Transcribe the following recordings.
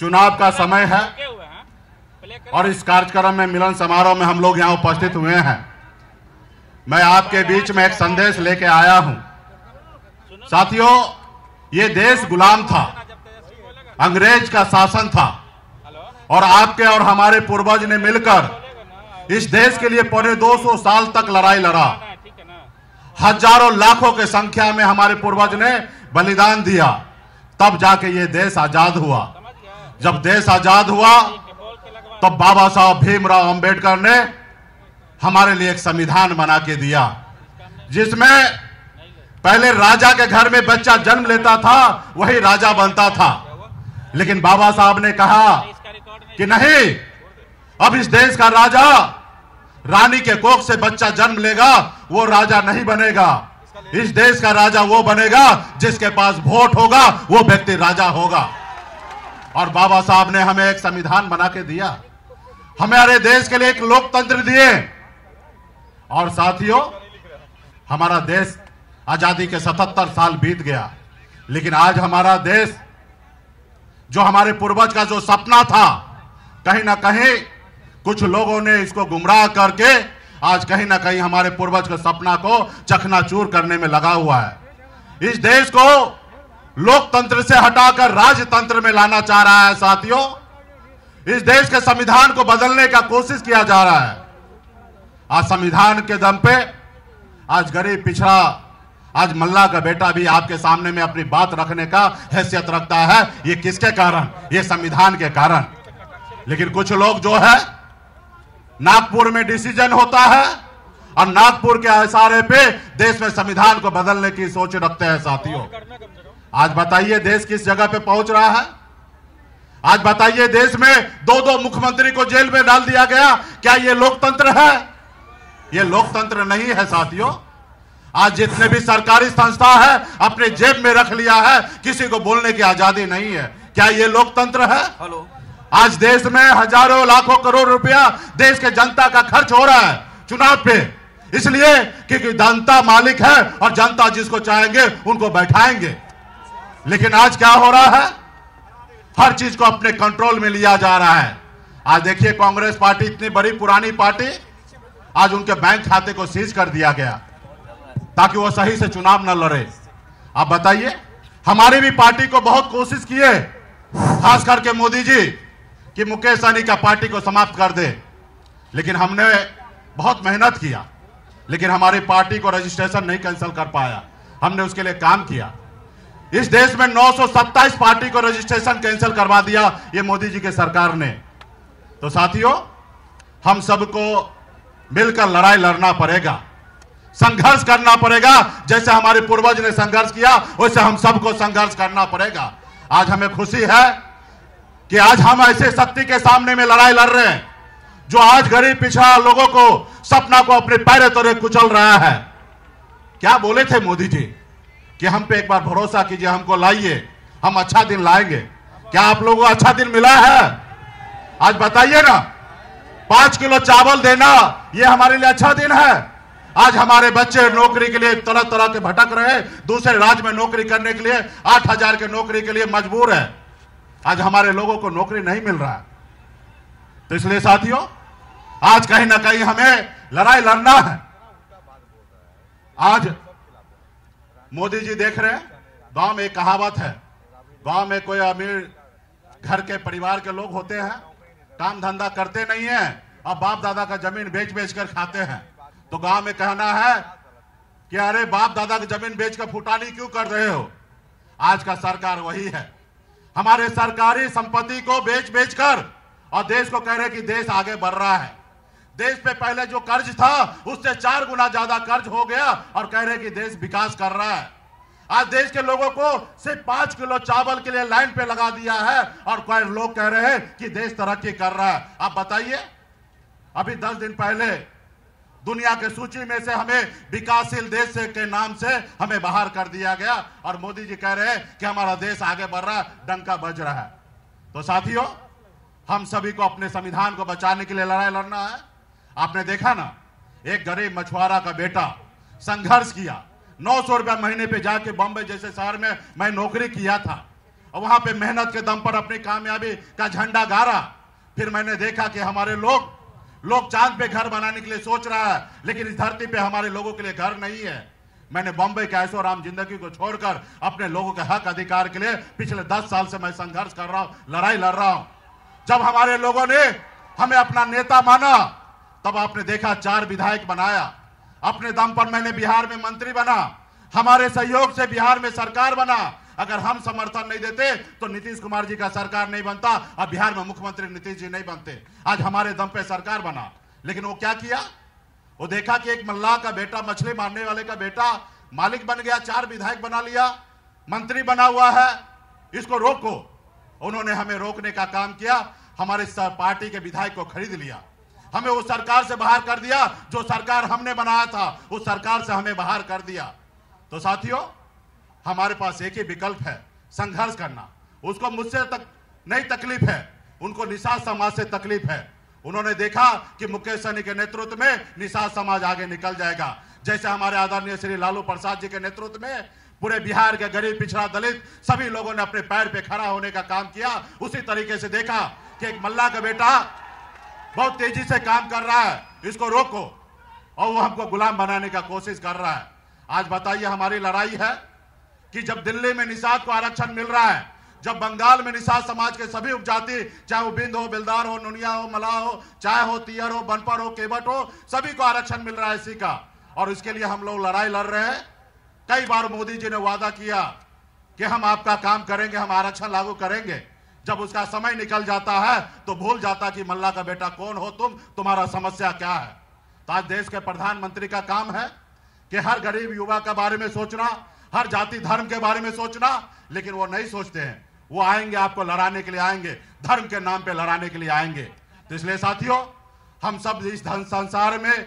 चुनाव का समय है। और इस कार्यक्रम में मिलन समारोह में हम लोग यहाँ उपस्थित हुए हैं। मैं आपके बीच में एक संदेश लेके आया हूँ। साथियों ये देश गुलाम था। अंग्रेज़ का शासन था। और आपके और हमारे पूर्वज ने मिलकर इस देश के लिए पौने 200 साल तक लड़ाई लड़ा। हज़ारों लाखों के संख्या में हमारे पूर्वज ने बलिदान दिया। तब जाके ये देश आज़ाद हुआ। जब देश आज़ाद हुआ, तब बाबा साहब भीमराव अंबेडकर ने हमारे लिए एक संविधान बना के दिया, जिसमें पहले राजा के घर में बच्चा जन्म लेता था, वही राजा बनता था। लेकिन बाबा साहब ने कहा कि नहीं, अब इस देश का राजा रानी के कोख से बच्चा जन्म लेगा, वो राजा नहीं बनेगा। इस देश का राजा वो बनेगा जिसके पास वोट होगा, वो व्यक्ति राजा होगा। और बाबा साहब ने हमें एक संविधान बना के दिया। हमारे देश के लिए एक लोकतंत्र दिए। और साथियों, हमारा देश आज़ादी के 77 साल बीत गया। लेकिन आज हमारा देश, जो हमारे पूर्वज का जो सपना था, कहीं ना कहीं कुछ लोगों ने इसको गुमराह करके आज कहीं ना कहीं हमारे पूर्वज के सपना को चकनाचूर करने में लगा हुआ है। इस देश को लोकतंत्र से हटाकर राजतंत्र में लाना चाह रहा है, साथियों। इस देश के संविधान को बदलने का कोशिश किया जा रहा है। आज संविधान के दम पे, आज गरीब पिछड़ा, आज मल्ला का बेटा भी आपके सामने में अपनी बात रखने का हैसियत रखता है। ये किसके कारण? ये संविधान के कारण। लेकिन कुछ लोग जो है, नागपुर में डिसीज़न होता है और नागपुर के इशारे पे देश में संविधान को बदलने की सोच रखते हैं, साथियों। आज बताइए देश किस जगह पे पहुँच रहा है? आज बताइए देश में दो दो मुख्यमंत्री को जेल में डाल दिया गया। क्या ये लोकतंत्र है? ये लोकतंत्र नहीं है साथियों। आज जितने भी सरकारी संस्था है अपने जेब में रख लिया है। किसी को बोलने की आज़ादी नहीं है। क्या ये लोकतंत्र है? हेलो। आज देश में हज़ारों लाखों करोड़ रुपया देश के जनता का खर्च हो रहा है चुनाव पे। इसलिए क्योंकि जनता मालिक है और जनता जिसको चाहेंगे उनको बैठाएँगे। लेकिन आज क्या हो रहा है? हर चीज़ को अपने कंट्रोल में लिया जा रहा है। आज देखिए कांग्रेस पार्टी, इतनी बड़ी पुरानी पार्टी, आज उनके बैंक खाते को सीज कर दिया गया, ताकि वो सही से चुनाव न लड़े। आप बताइए, हमारी भी पार्टी को बहुत कोशिश किए, खास करके मोदी जी, कि मुकेश सहनी का पार्टी को समाप्त कर दे। लेकिन हमने बहुत मेहनत किया, लेकिन हमारी पार्टी को रजिस्ट्रेशन नहीं कैंसिल कर पाया। हमने उसके लिए काम किया। इस देश में 927 पार्टी को रजिस्ट्रेशन कैंसिल करवा दिया ये मोदी जी के सरकार ने। तो साथियों, हम सबको मिलकर लड़ाई लड़ना पड़ेगा, संघर्ष करना पड़ेगा, जैसे हमारे पूर्वज ने संघर्ष किया, वैसे हम सबको संघर्ष करना पड़ेगा। आज हमें खुशी है कि आज हम ऐसे शक्ति के सामने में लड़ाई लड़ रहे हैं, जो आज गरीब पिछड़ा लोगों को, सपना को अपने पैरे तोड़े कुचल रहा है। क्या बोले थे मोदी जी? कि हम पे एक बार भरोसा कीजिए, हमको लाइए, हम अच्छा दिन लाएँगे। क्या आप लोगों को अच्छा दिन मिला है? आज बताइए ना, पाँच किलो चावल देना, ये हमारे लिए अच्छा दिन है। आज हमारे बच्चे नौकरी के लिए तरह तरह के भटक रहे दूसरे राज्य में नौकरी करने के लिए आठ हज़ार के नौकरी के लिए मजबूर है। आज हमारे लोगों को नौकरी नहीं मिल रहा तो इसलिए साथियों, आज कहीं ना कहीं हमें लड़ाई लड़ना है। आज मोदी जी देख रहे हैं, गाँव में एक कहावत है। गाँव में कोई अमीर घर के परिवार के लोग होते हैं, काम धंधा करते नहीं है, और बाप दादा का ज़मीन बेच बेच कर खाते हैं। तो गाँव में कहना है कि अरे बाप दादा की ज़मीन बेच कर फुटानी क्यों कर रहे हो? आज का सरकार वही है। हमारे सरकारी संपत्ति को बेच बेच कर, और देश को कह रहे कि देश आगे बढ़ रहा है। देश पे पहले जो कर्ज था, उससे चार गुना ज़्यादा कर्ज हो गया और कह रहे कि देश विकास कर रहा है। आज देश के लोगों को सिर्फ़ पाँच किलो चावल के लिए लाइन पे लगा दिया है और कोई लोग कह रहे हैं कि देश तरक्की कर रहा है। आप बताइए, अभी दस दिन पहले दुनिया के सूची में से हमें विकासशील देश के नाम से हमें बाहर कर दिया गया और मोदी जी कह रहे हैं कि हमारा देश आगे बढ़ रहा है, डंका बज रहा है। तो साथियों, हम सभी को अपने संविधान को बचाने के लिए लड़ाई लड़ना है। आपने देखा ना? एक गरीब मछुआरा का बेटा संघर्ष किया। नौ सौ रुपया महीने पे जाके बॉम्बे जैसे शहर में मैं नौकरी किया था। और वहाँ पे मेहनत के दम पर अपनी कामयाबी का झंडा गाड़ा फिर मैंने देखा कि हमारे लोग लोग चाँद पे घर बनाने के लिए सोच रहा है, लेकिन इस धरती पे हमारे लोगों के लिए घर नहीं है। मैंने बॉम्बे के ऐसो राम ज़िंदगी को छोड़कर अपने लोगों के हक अधिकार के लिए पिछले दस साल से मैं संघर्ष कर रहा हूँ, लड़ाई लड़ रहा हूँ। जब हमारे लोगों ने हमें अपना नेता माना तब आपने देखा चार विधायक बनाया। अपने दम पर मैंने बिहार में मंत्री बना। हमारे सहयोग से बिहार में सरकार बना। अगर हम समर्थन नहीं देते तो नीतीश कुमार जी का सरकार नहीं बनता और बिहार में मुख्यमंत्री नीतीश जी नहीं बनते। आज हमारे दम पे सरकार बना। लेकिन वो क्या किया? वो देखा कि एक मल्लाह का बेटा, मछली मारने वाले का बेटा मालिक बन गया, चार विधायक बना लिया। मंत्री बना हुआ है। इसको रोको। उन्होंने हमें रोकने का काम किया। हमारे पार्टी के विधायक को खरीद लिया। हमें उस सरकार से बाहर कर दिया जो सरकार हमने बनाया था। उस सरकार से हमें बाहर कर दिया। तो साथियों, हमारे पास एक ही विकल्प है, संघर्ष करना। उसको मुझसे तक नहीं तकलीफ़ है, उनको निषाद समाज से तकलीफ़ है। उन्होंने देखा कि मुकेश सहनी के नेतृत्व में निषाद समाज आगे निकल जाएगा। जैसे हमारे आदरणीय श्री लालू प्रसाद जी के नेतृत्व में पूरे बिहार के गरीब पिछड़ा दलित सभी लोगों ने अपने पैर पे खड़ा होने का काम किया। उसी तरीके से देखा कि एक मल्ला का बेटा बहुत तेज़ी से काम कर रहा है। इसको रोको। और वो हमको गुलाम बनाने का कोशिश कर रहा है। आज बताइए, हमारी लड़ाई है कि जब दिल्ली में निषाद को आरक्षण मिल रहा है, जब बंगाल में निषाद समाज के सभी उपजाति, चाहे वो बिंद हो, बिलदार हो, नुनिया हो मलाह हो, चाहे हो, तियर हो, बनपर हो, केवट हो, सभी को आरक्षण मिल रहा है इसी का। और इसके लिए हम लोग लड़ाई लड़ रहे हैं। कई बार मोदी जी ने वादा किया कि हम आपका काम करेंगे, हम आरक्षण लागू करेंगे। जब उसका समय निकल जाता है तो भूल जाता कि मल्ला का बेटा कौन हो तुम? तुम्हारा समस्या क्या है? तो आज देश के प्रधानमंत्री का काम है कि हर गरीब युवा के बारे में सोचना, हर जाति धर्म के बारे में सोचना, लेकिन वो नहीं सोचते हैं। वो आएँगे, आपको लड़ाने के लिए आएँगे, धर्म के नाम पे लड़ाने के लिए आएँगे। तो इसलिए साथियों, हम सब इस धन संसार में,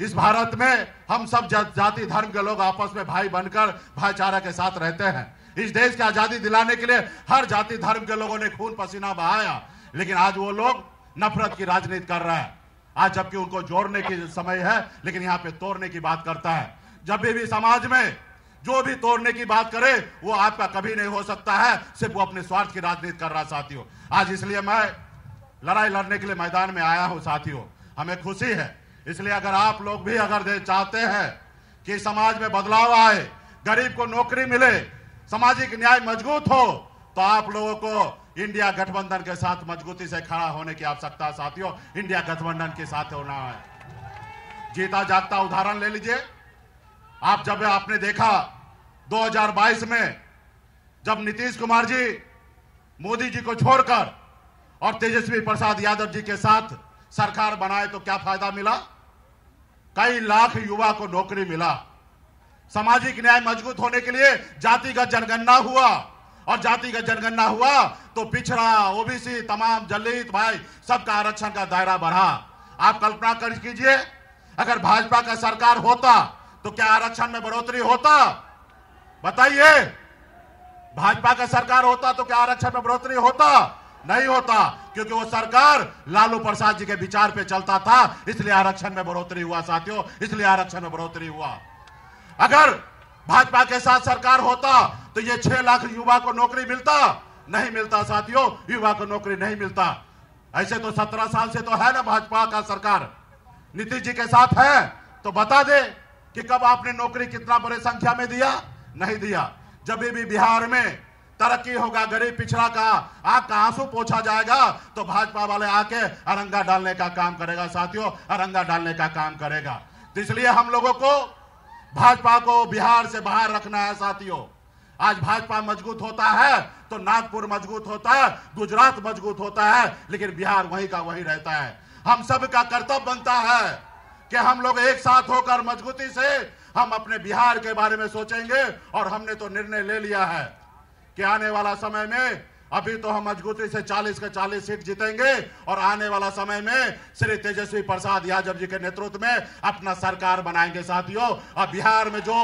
इस भारत में, हम सब जाति धर्म के लोग आपस में भाई बनकर, भाईचारा के साथ रहते हैं। इस देश की आज़ादी दिलाने के लिए हर जाति धर्म के लोगों ने खून पसीना बहाया। लेकिन आज वो लोग नफरत की राजनीति कर रहा है। आज जबकि उनको जोड़ने की समय है लेकिन यहाँ पे तोड़ने की बात करता है। जब भी, समाज में जो भी तोड़ने की बात करे वो आपका कभी नहीं हो सकता है सिर्फ़ वो अपने स्वार्थ की राजनीति कर रहा साथियों। आज इसलिए मैं लड़ाई लड़ने के लिए मैदान में आया हूँ साथियों। हमें खुशी है। इसलिए अगर आप लोग भी अगर चाहते हैं कि समाज में बदलाव आए गरीब को नौकरी मिले सामाजिक न्याय मज़बूत हो तो आप लोगों को इंडिया गठबंधन के साथ मजबूती से खड़ा होने की आवश्यकता साथियों। इंडिया गठबंधन के साथ होना है। जीता जागता उदाहरण ले लीजिए। आप जब आपने देखा 2022 में जब नीतीश कुमार जी मोदी जी को छोड़कर और तेजस्वी प्रसाद यादव जी के साथ सरकार बनाए तो क्या फ़ायदा मिला? कई लाख युवा को नौकरी मिला। सामाजिक न्याय मज़बूत होने के लिए जातिगत जनगणना हुआ। और जातिगत जनगणना हुआ तो पिछड़ा, ओबीसी, तमाम दलित भाई सबका आरक्षण का दायरा बढ़ा। आप कल्पना कर कीजिए, अगर भाजपा का सरकार होता तो क्या आरक्षण में बढ़ोतरी होता? बताइए, भाजपा का सरकार होता तो क्या आरक्षण में बढ़ोतरी होता? नहीं होता, क्योंकि वो सरकार लालू प्रसाद जी के विचार पे चलता था, इसलिए आरक्षण में बढ़ोतरी हुआ, साथियों, इसलिए आरक्षण में बढ़ोतरी हुआ। अगर भाजपा के साथ सरकार होता तो ये छह लाख युवा को नौकरी मिलता, नहीं मिलता साथियों, युवा को नौकरी नहीं मिलता। ऐसे तो सत्रह साल से तो है ना भाजपा का सरकार। नीतीश जी के साथ है तो बता दे कि कब आपने नौकरी कितना बड़े संख्या में दिया? नहीं दिया। जब भी बिहार में तरक्की होगा, गरीब पिछड़ा का आग का आँसू पोछा जाएगा तो भाजपा वाले आके अरंगा डालने का काम करेगा, साथियों, अरंगा डालने का काम करेगा। इसलिए हम लोगों को भाजपा को बिहार से बाहर रखना है, साथियों। आज भाजपा मज़बूत होता है तो नागपुर मज़बूत होता है, गुजरात मज़बूत होता है, लेकिन बिहार वहीं का वहीं रहता है। हम सब का कर्तव्य बनता है कि हम लोग एक साथ होकर मजबूती से हम अपने बिहार के बारे में सोचेंगे, और हमने तो निर्णय ले लिया है कि आने वाला समय में अभी तो हम मजबूती से 40 के 40 सीट जीतेंगे और आने वाला समय में श्री तेजस्वी प्रसाद यादव जी के नेतृत्व में अपना सरकार बनाएँगे साथियों। और बिहार में जो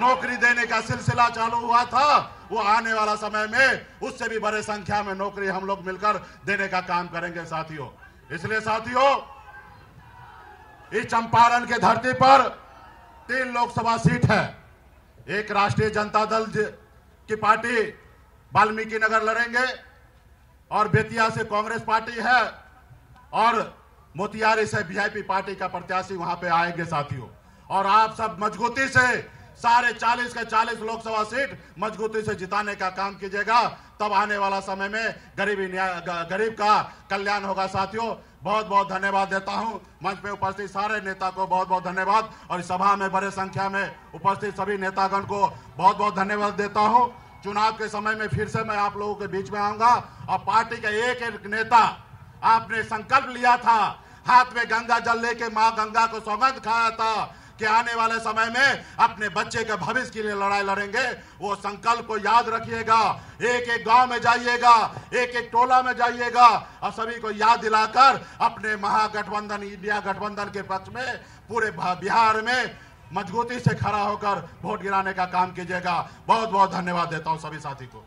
नौकरी देने का सिलसिला चालू हुआ था, वो आने वाला समय में उससे भी बड़े संख्या में नौकरी हम लोग मिलकर देने का काम करेंगे साथियों। इसलिए साथियों, इस चंपारण के धरती पर तीन लोकसभा सीट है। एक राष्ट्रीय जनता दल की पार्टी वाल्मीकि नगर लड़ेंगे, और बेतिया से कांग्रेस पार्टी है, और मोतिहारी से वीआईपी पार्टी का प्रत्याशी वहाँ पे आएँगे साथियों। और आप सब मजबूती से सारे 40 के 40 लोकसभा सीट मजबूती से जिताने का काम कीजिएगा, तब आने वाला समय में गरीबी गरीब का कल्याण होगा साथियों। बहुत बहुत धन्यवाद देता हूँ। मंच पे उपस्थित सारे नेता को बहुत बहुत धन्यवाद, और सभा में बड़े संख्या में उपस्थित सभी नेतागण को बहुत बहुत धन्यवाद देता हूँ। चुनाव के समय में फिर से मैं आप लोगों के बीच में आऊँगा। और पार्टी का एक एक नेता आपने संकल्प लिया था, हाथ में गंगा जल लेके माँ गंगा को सौगंध खाया था कि आने वाले समय में अपने बच्चे के भविष्य के लिए लड़ाई लड़ेंगे। वो संकल्प को याद रखिएगा, एक एक गाँव में जाइएगा, एक एक टोला में जाइएगा और सभी को याद दिलाकर अपने महागठबंधन, इंडिया गठबंधन के पक्ष में, पूरे बिहार में मजबूती से खड़ा होकर वोट गिराने का काम कीजिएगा। बहुत बहुत धन्यवाद देता हूँ सभी साथी को।